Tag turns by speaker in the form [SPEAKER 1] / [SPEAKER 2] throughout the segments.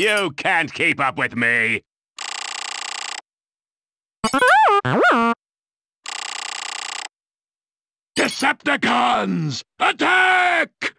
[SPEAKER 1] You can't keep up with me! Decepticons! Attack!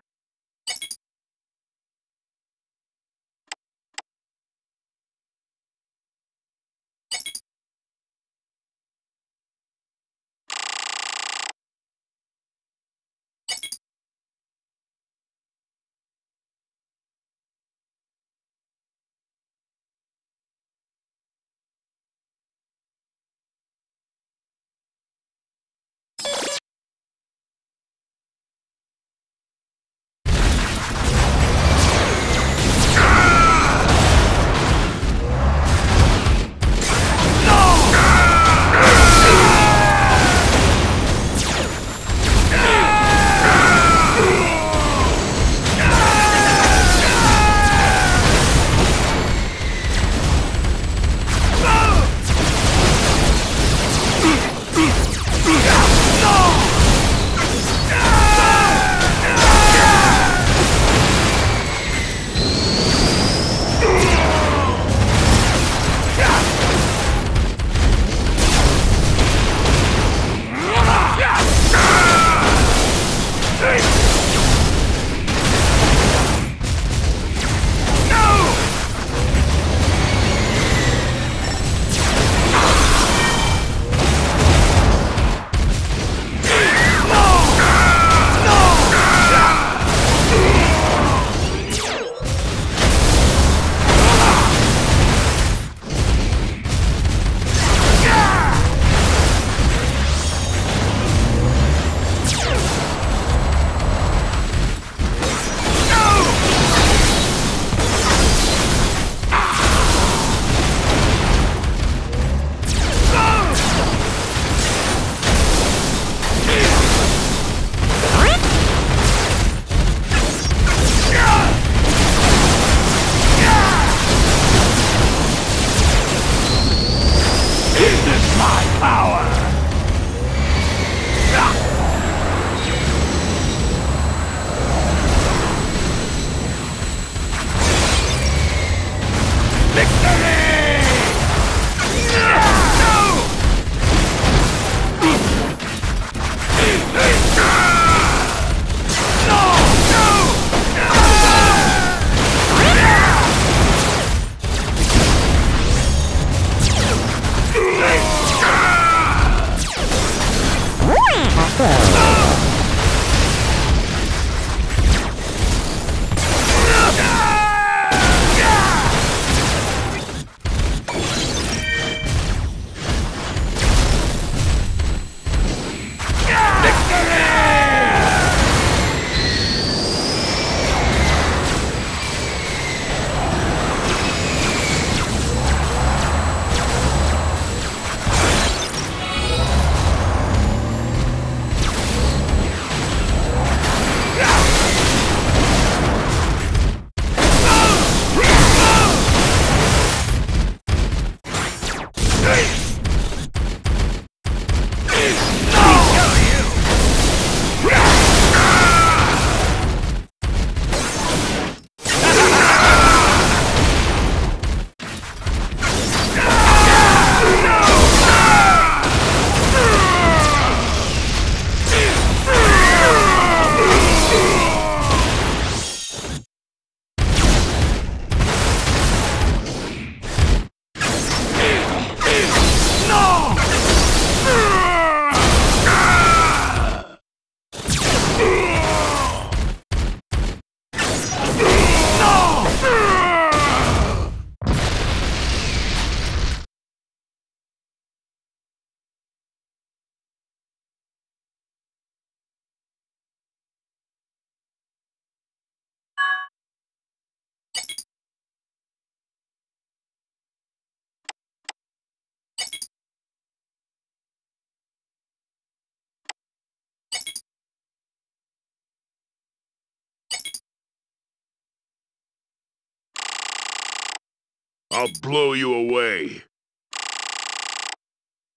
[SPEAKER 1] I'll blow you away.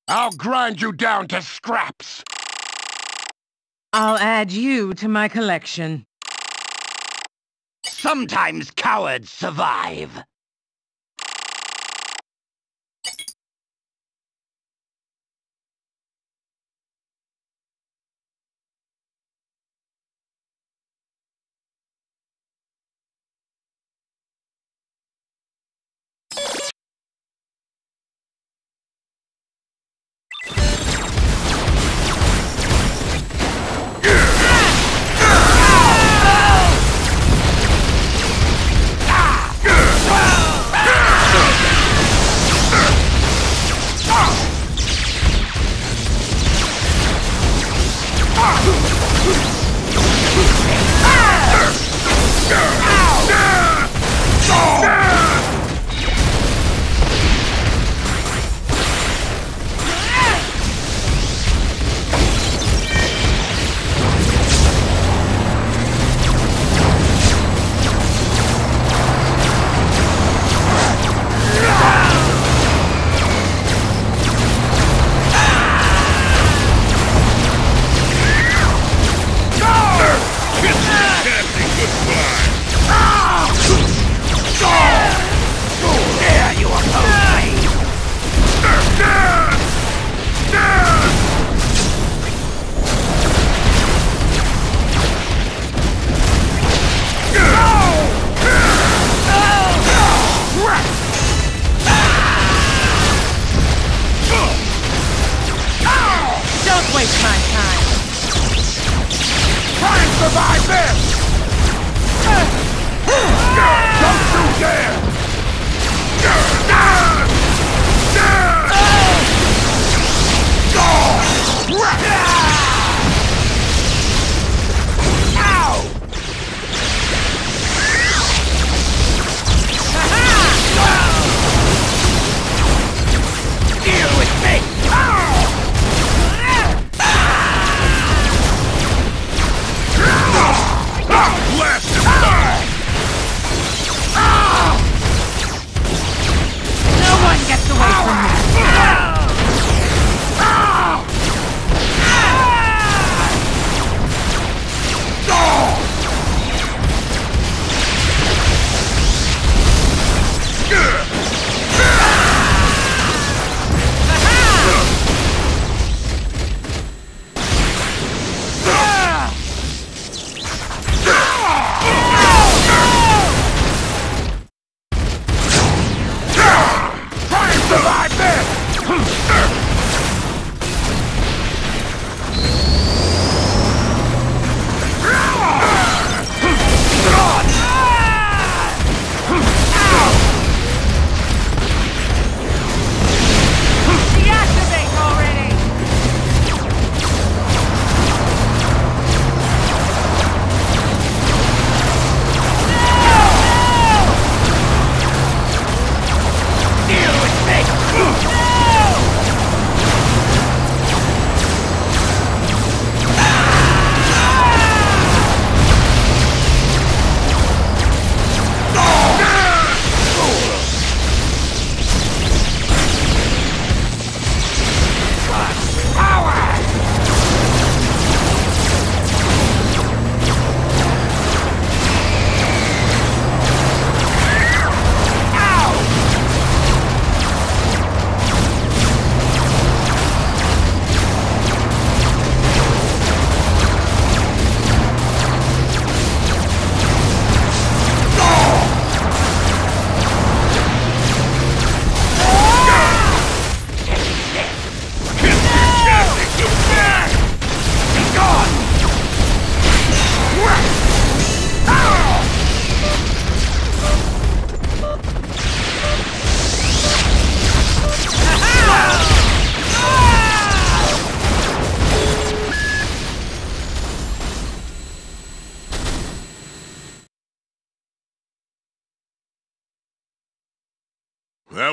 [SPEAKER 1] I'll grind you down to scraps.
[SPEAKER 2] I'll add you to my collection.
[SPEAKER 3] Sometimes cowards survive.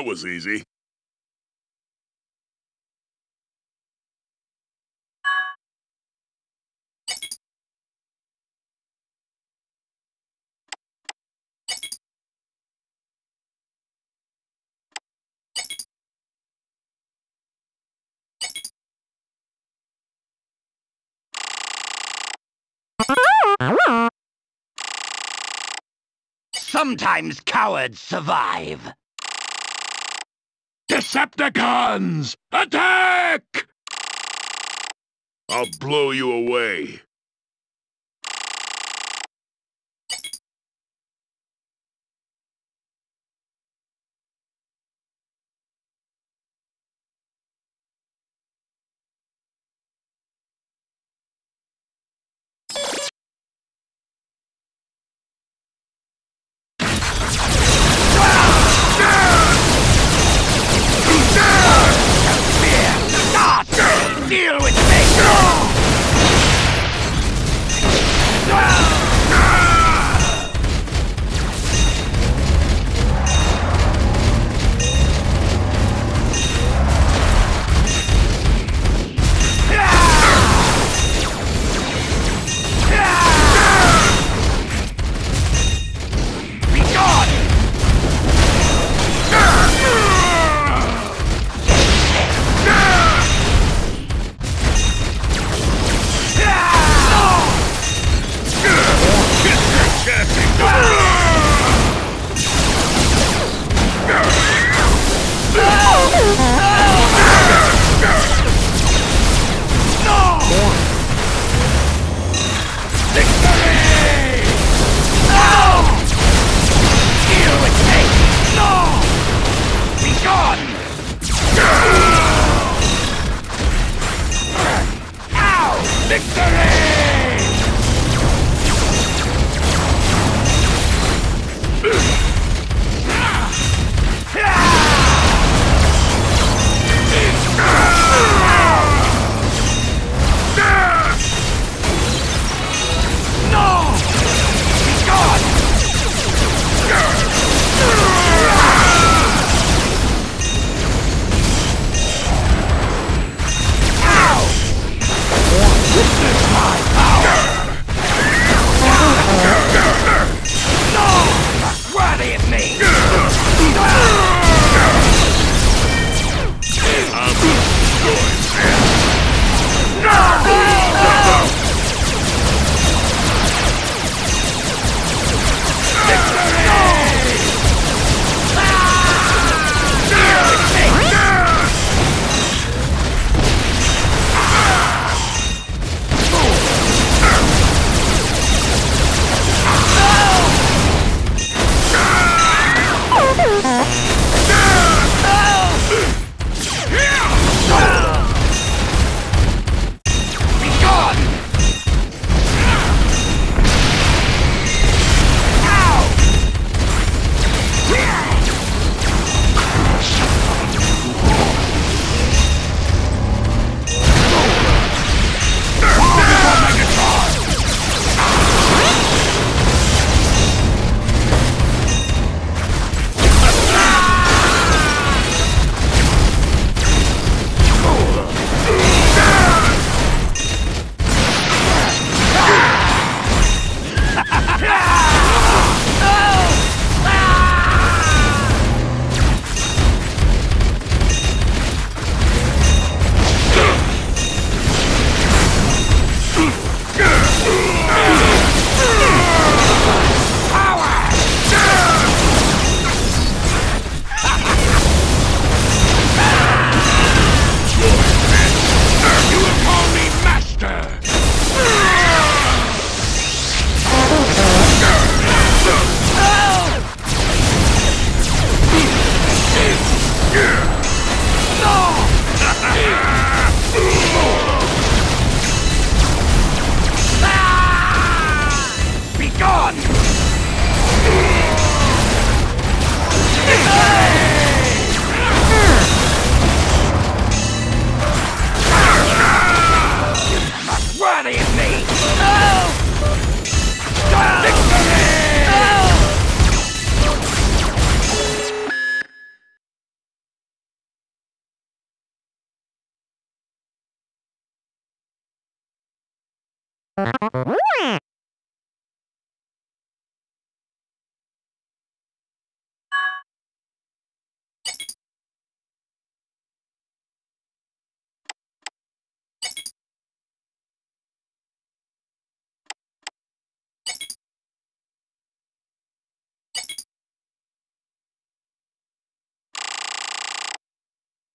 [SPEAKER 3] That was easy.
[SPEAKER 1] Sometimes cowards survive.
[SPEAKER 3] Decepticons! Attack! I'll blow you away.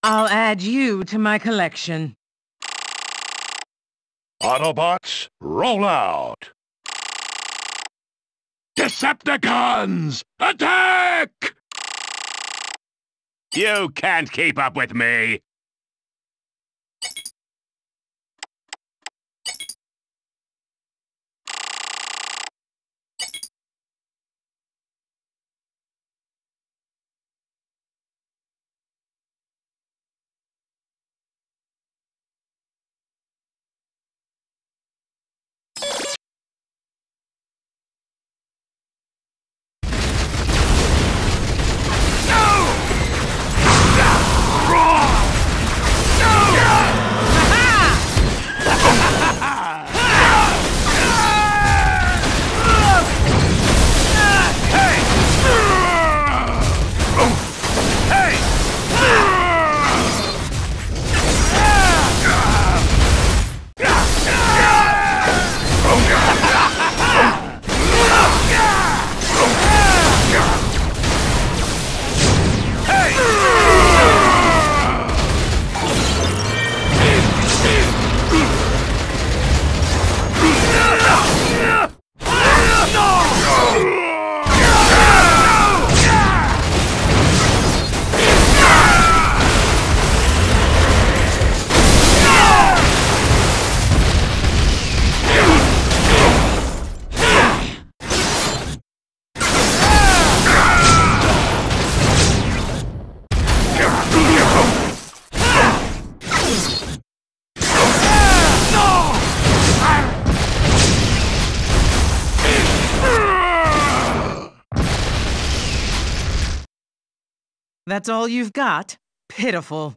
[SPEAKER 2] I'll add you to my collection.
[SPEAKER 1] Autobots, roll out! Decepticons, attack! You can't keep up with me!
[SPEAKER 2] That's all you've got? Pitiful.